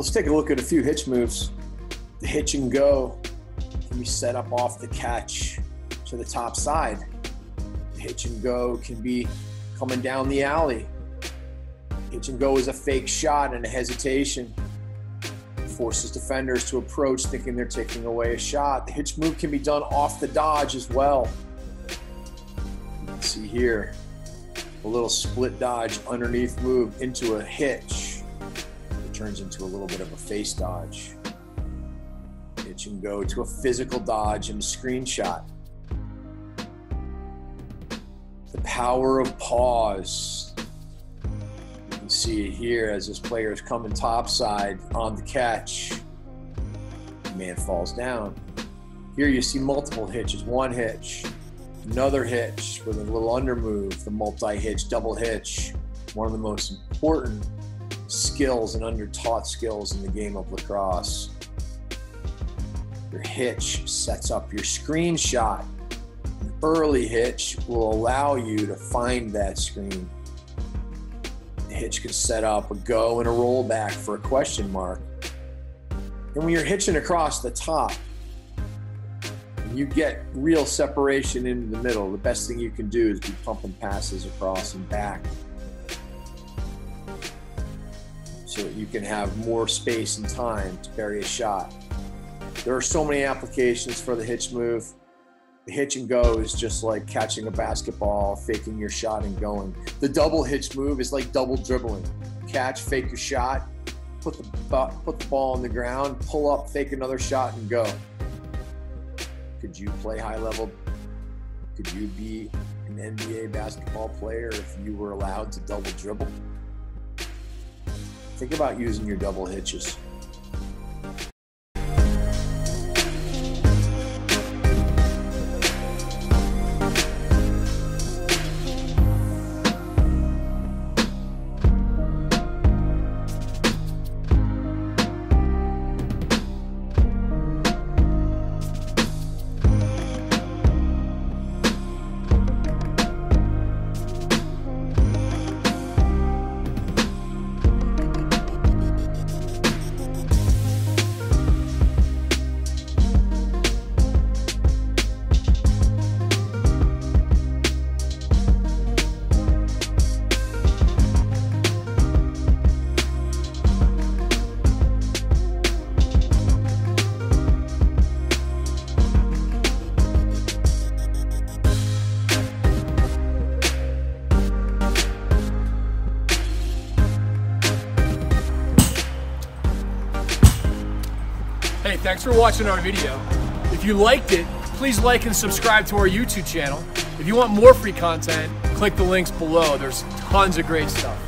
Let's take a look at a few hitch moves. The hitch and go can be set up off the catch to the top side. The hitch and go can be coming down the alley. Hitch and go is a fake shot and a hesitation. Forces defenders to approach thinking they're taking away a shot. The hitch move can be done off the dodge as well. see here, a little split dodge underneath move into a hitch. Turns into a little bit of a face dodge. It can go to a physical dodge and a screenshot. The power of pause. You can see it here as this player is coming topside on the catch. The man falls down. Here you see multiple hitches. One hitch, another hitch with a little under move, the multi hitch, double hitch. One of the most important skills and under taught skills in the game of lacrosse. Your hitch sets up your screenshot. An early hitch will allow you to find that screen. The hitch can set up a go and a rollback for a question mark. And when you're hitching across the top, and you get real separation into the middle. The best thing you can do is be pumping passes across and back so that you can have more space and time to bury a shot. There are so many applications for the hitch move. The hitch and go is just like catching a basketball, faking your shot and going. The double hitch move is like double dribbling. Catch, fake your shot, put the put the ball on the ground, pull up, fake another shot, and go. Could you play high level? Could you be an NBA basketball player if you were allowed to double dribble? Think about using your double hitches. Hey, thanks for watching our video. If you liked it, please like and subscribe to our YouTube channel. If you want more free content, click the links below. There's tons of great stuff.